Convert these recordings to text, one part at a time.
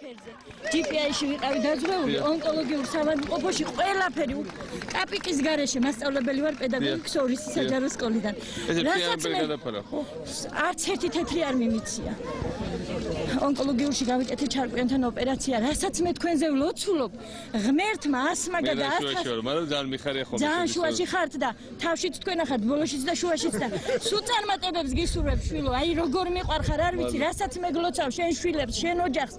ფერზე. GPI-ში ვიყავი დაძღვეული ონკოლოგიურ საავადმყოფოში ყველაფერი კაპიკის გარეშე მასწავლებელი ვარ პედაგოგიკის ორი საჯარო სკოლიდან. გადაფარა ხო? არც ერთი თეთრი არ მიმიცია. ონკოლოგიურში გავიკეთე ჩარკვიანთან ოპერაცია, რასაც მე თქვენზე ვლოცულობ, ღმერთმა ასმა მე და რა ათას შუაში ვარ, მაგრამ ძალიან მიხარია ხოლმე. ძალიან შუაში ხართ და თავშიც თქვენ ახართ ბოლოშიც და შუაშიც და სულ წარმატებებს გისურვებ შვილო აი როგორ მიყვარხარ არ ვიცი რასაც მეგლოცავ შენ შვილებს შენ ოჯახს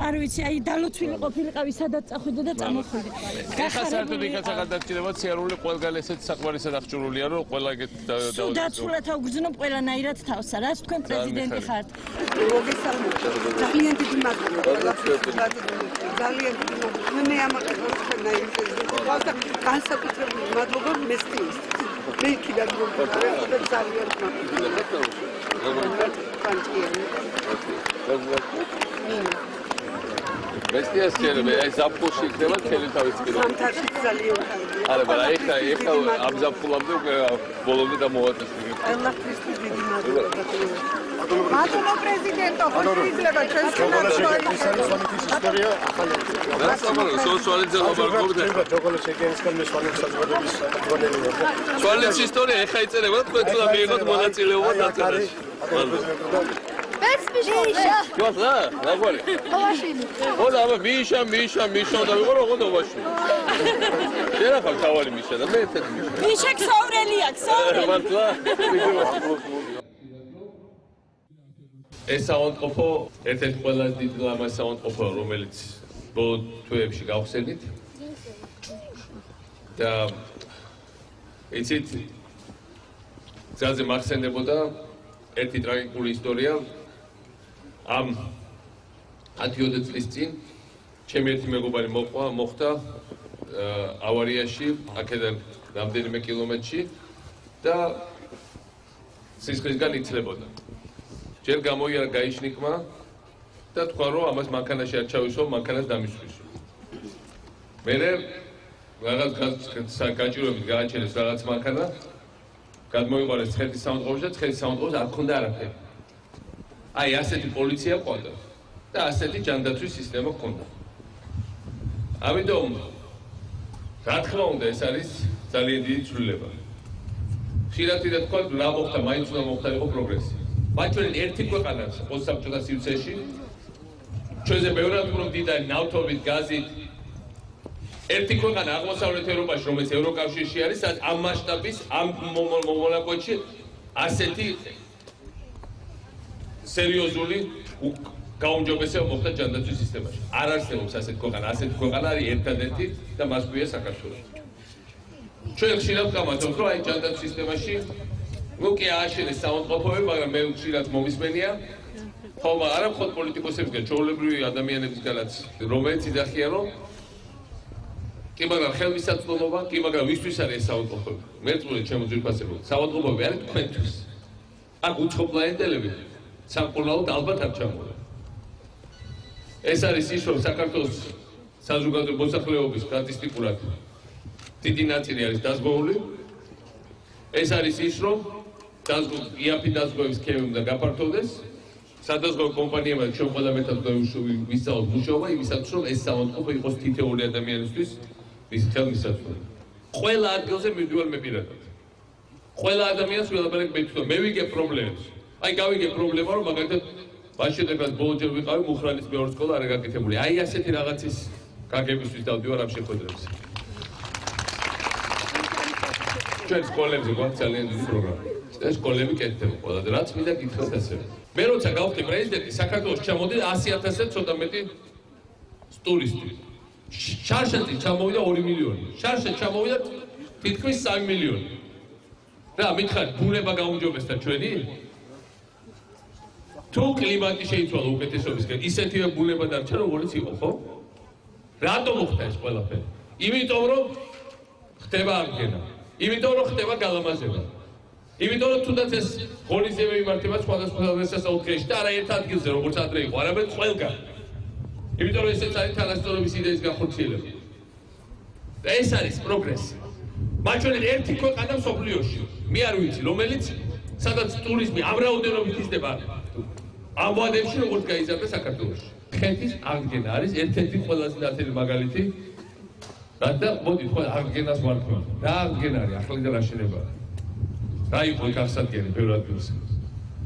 არ ვიცი აი დალოცვილი ყოფილიყავი სადაც წახვიდე და წამოხვიდე. ხა საერთოდ იქაც აღარ დაგჭირება ციარული ყველგან ესეც საკმარისად აღჭურვილია რომ ყველა ეგეთ სულ დაცულად ავგზნობ ყველანაირად თავს რაც თქვენ პრეზიდენტი ხართ? ძალიან დიდი მადლობა. ძალიან დიდი მადლობა. მე ამაყენებს თქვენ აიწერეთ და განსაკუთრებული მადლობა მესტიისთვის. მე იქიდან მოგყვარე და ძალიან მადლობა Как вас зовут? Нина. მესტიას შეიძლება აი ზაფხულში იქნება თელი თავის კიდე სამთაში ძალიან კარგი არა მაგრამ ეხლა ეხლა ამ ზაფხულამდე უკვე ბოლომდე დამოვაწესდი ყველაფრის დიდი მადლობა ბატონო პრეზიდენტო, შეიძლება ჩვენს სანიტის ისტორია ახალი. რა სამარო სოციალიზმზე გქონდა? ჩოკოლადის შეგენის კალმე სვანებს საზოგადოების საკუთრებული. სოციალიზმის ისტორია ეხა იწერება თქვენ თუ მიიღოთ მონაწილეობა დაწერაში. მიშა. ჯოხლა, რა გვარი? ოვაშილი. ოდა აბა მიშა, მიშა, მიშა და ვიყო როგორ ოვაში. შენ ახალ თავარი მიშა და მე ერთ მიშა. მიშა ქსოვრელია, ქსოვრელი. მართლა? ეს საუნდყოფო ერთ-ერთი ყველაზე დიდი ლამაზ საუნდყოფო რომელიც ბოლო თვეებში გავხსენით. და იცით ძალზე მახსენდებოდა ერთი ტრაგიკული ისტორია ამ 10-20 წლის წინ ჩემი ერთი მეგობარი მოყვა, მოხდა ავარიაში, აქედან რამდენიმე კილომეტრში და სისხლისგან იცლებოდა. ჯერ გამოიარა გაიშნიკმა და თქვა რომ ამას მანქანაში არ ჩავისვო, მანქანას დამისვისო. მე რაღაც გაჭირვებით გააჩერეს რაღაც მანქანა გადმოიყარეს ცხეთის საუნდტროპში და ცხეთის საუნდტროპში არ ქონდა არაფერი. აი ასეთი პოლიცია ყავდა და ასეთი ჯანდაცვის სისტემა ყავდა. ამიტომ რა თქმა უნდა ეს არის ძალიან დიდი ცვლილება. ხშირად ვიდა თქვა რა მოხდა, მაინც უნდა მოხდარიყო პროგრესი. მაგრამ ერთი ქვეყანა პოსტსაბჭოთა სივრცეში ჩვენზე ბევრად უფრო დიდარი ნავთობით, გაზით ერთი ქვეყანა აღმოსავლეთ ევროპაში, რომელიც ევროკავშირში არის, ამ მასშტაბის ამ მომონაკოჩი ასეთი სერიოზული გაუმჯობესება მოხდა ჯანდაცვის სისტემაში. არ არსებობს ასეთ ქვეყანა, ასეთ ქვეყანა არის ერთადერთი და მას ქვია საქართველო. ჩვენ ხშირად გამაცხობთ, რომ აი ჯანდაცვის სისტემაში ნუ კი ააშენეს საუნდყოფოები, მაგრამ მე ხშირად მომისმენია ხო, არა მხოლოდ პოლიტიკოსებისგან, ჩვეულებრივი ადამიანებისგანაც, რომელიც იძახიან, რომ კი მაგრამ ხელმისაწვდომობა, კი მაგრამ ვისთვის არის ეს საუნდყოფოები? მერწმუნე ჩემო ძირფასებო, საუნდყოფოები არის თქვენთვის. აქ უცხოპლანეტელები სამყურაოდ ალბათ არ ჩამოვა. ეს არის ის, რომ საქართველოს საზოგადო მოსახლეობის სტატისტიკურად დიდი ნაწილი არის დაზღვეული. ეს არის ის, რომ დაზღვ იაფი დაზღვევის სქემა უნდა გაფართოვდეს. სადაზღვევო კომპანიებმა ჩვენ ყველა მეტად ვისწავლოთ მუშაობა იმისაც, რომ ეს საავადმყოფო იყოს თითეული ადამიანისთვის ის ხელმისაწვდომი. ყველა ადგილზე მივდივარ მე პირადად. ყველა ადამიანს ველაპარაკ მე თვითონ, მე ვიგებ პრობლემებს. აი გავიგე პრობლემა რომ მაგალითად ბაშედებას ბოლოჯერ ვიყავი მუხრანის მეორე სკოლა არ გაკეთებული. აი ასეთი რაღაცის გაგებისთვის დავდივარ ამ შეხვედრებს. ჩვენ სკოლებზე გვაქვს ძალიან დიდი პროგრამა. ეს სკოლები კეთდება ყველა და რაც მინდა გითხრათ ასე. მე როცა გავხდი პრეზიდენტი საქართველოს ჩამოდი 100000-ზე ცოტა მეტი ტურისტი შარშეთი ჩამოვიდა 2 მილიონი. შარშეთი ჩამოვიდა თითქმის 3 მილიონი. რა მითხარ ბუნება გაუმჯობესდა ჩვენი თუ კლიმატი შეიცვალა უკეთესობისკენ, ისეთივე ბუნება დარჩა, როგორც იყო, ხო? რატომ მოხდა ეს ყველაფერი? იმიტომ რომ ხდება აღგენა. იმიტომ რომ ხდება გალამაზება. იმიტომ რომ თუნდაც ეს ღონისძიებები იმართება სხვადასხვა დასასაუთქეში და არა ერთ ადგილზე, როგორც ადრე იყო, არამედ ყველგან. იმიტომ რომ ესეც არის თანასწორობის იდეის განხორციელება. და ეს არის პროგრესი. მაგრამ ერთი ქვეყანა მსოფლიოში, მე არ ვიცი, რომელიც სადაც ტურიზმი ამ რაოდენობით იზრდება, ამ ვადებში როგორც გაიზარდა საქართველოში. მცხეთის აღდგენა არის ერთ-ერთი ყველაზე ნათელი მაგალითი. რათა მოდი თქვენ აღდგენას ვარქმევთ რა აღდგენა არის? ახალი და რა შენება? რა იყო იქ აღსადგენი ბევრ ადგილზე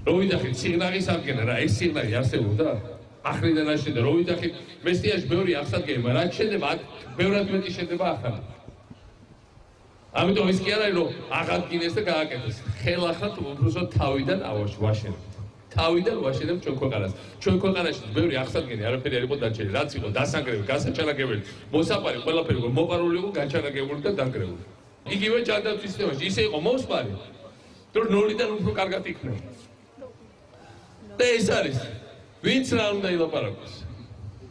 რო ვიდახით სიგნალის აღდგენა რა ეს სიგნალი არსებობდა? ახრიდან აშენდა რო ვიდახით მესტიაში ბევრი აღსადგენი მაგრამ რა შედება აქ ბევრად მეტი შედება ახალი. ამიტომ ის კი არა რომ აღადგინეს და გააკეთეს. ხელახლა უბრალოდ თავიდან ავაშენებთ თავიდან ვაშენებ ჩვენ ქვეყანას. ჩვენ ქვეყანაში ბევრი აღსადგენი არაფერი არ იყო დარჩენილი, რაც იყო დასანგრევი, გასაჩანაგებელი, მოსაპარი, ყველაფერი იყო მოპარული იყო, გაჩანაგებული და დანგრეული. იგივე ჯანდაცვის სისტემაში ისე იყო მოსპარი, რომ ნოლიდან უფრო კარგად იქნება. და ეს არის ვინც რა უნდა ილაპარაკოს.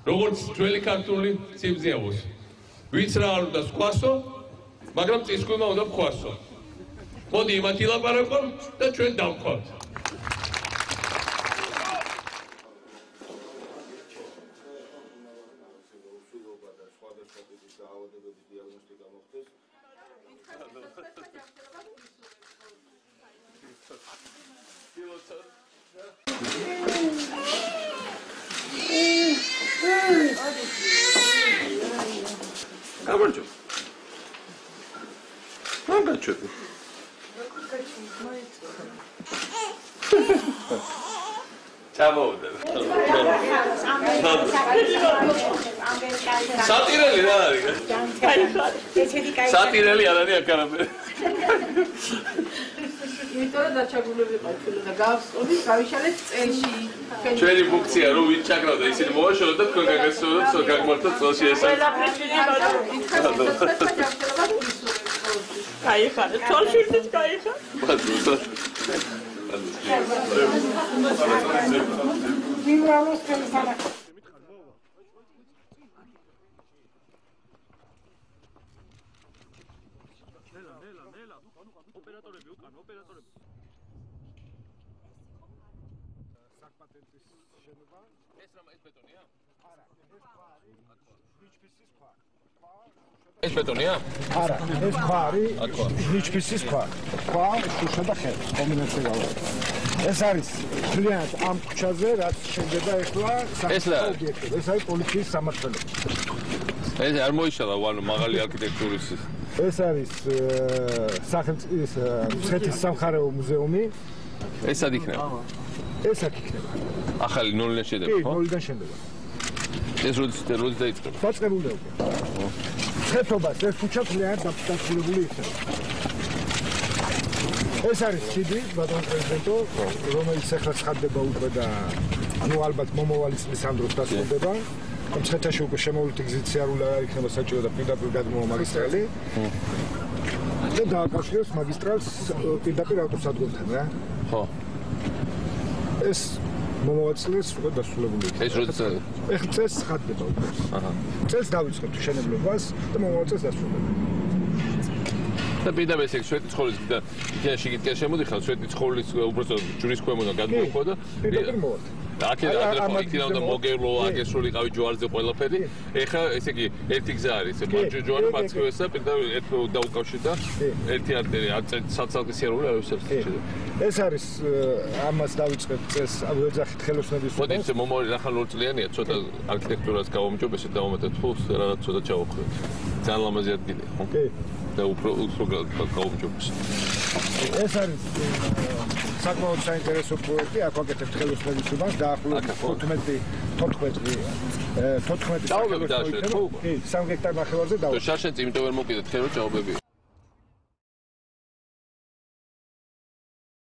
როგორც ძველი ქართული სიბზიავოს. ვინც რა არ უნდა სკვასო, მაგრამ წისქვილმა უნდა ხواسო. მოდი იმათ ილაპარაკონ და ჩვენ დავხვალთ. გამარჯო. გამარჯო. ჩამოვიდა. სატირელი რა არის? სატირელი არ არის აკარამე. იმიტომ რომ დაჩაგრულებიყავით თვითონ და გავსწრობით, გავიშალეთ წელში. ჩვენი ფუნქცია რომ ვიჩაგრავდა, ისინი მოვაშოროთ და თქვენ გაგასწოროთ, გაგმართოთ წელში ეს. გაიხარე, თოლშიც გაიხარე. ბატონო. ვიმრავლოს თელესანაკ მიმრავლოს ხელსანა ეს ბეტონია? არა, ეს ქვა არის ნიჩფისის ქვა. ქვა, შუშა და ხე, კომბინაცია გავა. ეს არის ძალიანად ამ ქუჩაზე, რაც შედება ახლა ეს რა? ობიექტი. ეს არის პოლიციის სამართლები. ეს არ მოიშალა ვანო მაღალი არქიტექტურის ის. ეს არის სახელმწიფოს მცხეთის სამხარეო მუზეუმი. ეს სად იქნება? ეს აქ იქნება. ახალი ნოლიდან კი, შედება, ხო? ნოლიდან შენდება. ეს როდის როდის დაიწყება? დაწყებულია უკვე. მცხეთობას ეს ქუჩა ძალიან დაფიქსირებული იქნება. ეს არის ხიდი, ბატონ პრეზიდენტო, რომელიც ახლა ცხადდება უკვე და ну ალბათ მომავალი წლის ამ დროს დასრულდება. მცხეთაში უკვე შემოვლითი გზით სიარული არ იქნება საჭირო და პირდაპირ გადმოვა მაგისტრალი. და დააკავშირებს მაგისტრალს პირდაპირ ავტოსადგურთან რა. ხო. ეს მომავალ წლის უკვე დასრულებული იქნება. ეს როდის ეხლა წელს ხდება უკვე. აჰა. წელს დავიწყებთ შენებლობას და მომავალ წელს დასრულდება. და პირდაპირ ეს შვედი ცხოვლის და იქაში იქით შემოდიხარ შვედი ცხოვლის უბრალოდ ჯურის ქვემოდან გადმოხო და პირდაპირ მოვალ. და აქ აი, ადრე იქიდან უნდა მოგევლო კი. აგესრულიყავი ჯვარზე ყველაფერი. ეხლა ესე იგი ერთი გზა არის მარჯვე ჯვარი კი, კი, მარცხნივ ესა პირდაპირ ერთ დაუკავშირდა. ერთი არტერი საცალკე სიარული არ ვისერთ ეს არის ამას დავიწყებთ წელს ვეძახით ხელოსნობის მოდი ეს მომავალი ახალ ორწლიანია ცოტა არქიტექტურას გავამჯობესეთ და მომეტეთ ფულს რაღაც ცოტა ჩავახვიოთ ძალიან ლამაზი ადგილია ხო? კი და უფრო უფრო გავამჯობესეთ ეს არის საკმაოდ საინტერესო პროექტი აქ ვაკეთებთ ხელოსნობის უბანს დაახლოებით აქ, ხო. 15 14 14 დაუბრუნდით, დააშლეთ, ხო? კი 3 ჰექტარ ნახევარზე და დავა შარშენც იმიტომ ვერ მოკიდეთ ხე რომ ჭაობები